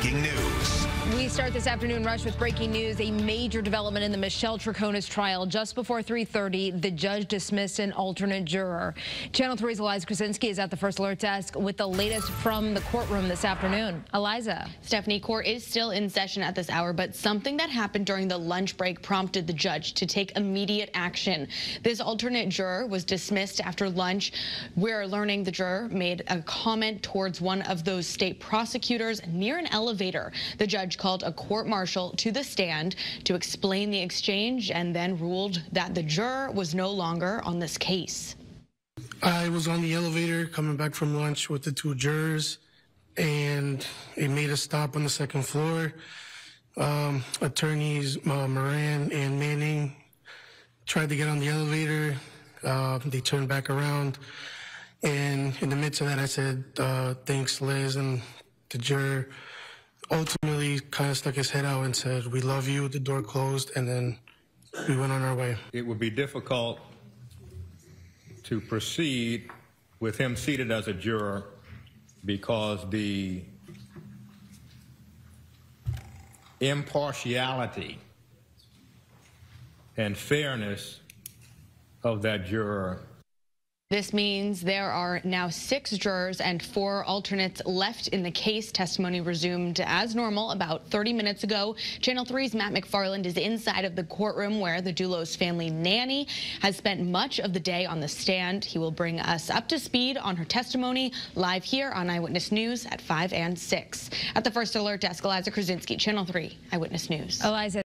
breaking news. We start this afternoon rush with breaking news. A major development in the Michelle Troconis trial. Just before 3.30, the judge dismissed an alternate juror. Channel 3's Eliza Kruczynski is at the First Alert Desk with the latest from the courtroom this afternoon. Eliza. Stephanie, court is still in session at this hour, but something that happened during the lunch break prompted the judge to take immediate action. This alternate juror was dismissed after lunch. We're learning the juror made a comment towards one of those state prosecutors near an elevator. The judge called a court marshal to the stand to explain the exchange and then ruled that the juror was no longer on this case. I was on the elevator coming back from lunch with the two jurors, and it made a stop on the second floor. Um, attorneys uh, Moran and Manning tried to get on the elevator. Uh, they turned back around. And in the midst of that, I said, uh, thanks, Liz, and the juror ultimately kind of stuck his head out and said, we love you, the door closed, and then we went on our way. It would be difficult to proceed with him seated as a juror because the impartiality and fairness of that juror this means there are now six jurors and four alternates left in the case. Testimony resumed as normal about 30 minutes ago. Channel 3's Matt McFarland is inside of the courtroom where the Dulos family nanny has spent much of the day on the stand. He will bring us up to speed on her testimony live here on Eyewitness News at 5 and 6. At the First Alert Desk, Eliza Kruczynski, Channel 3 Eyewitness News. Eliza.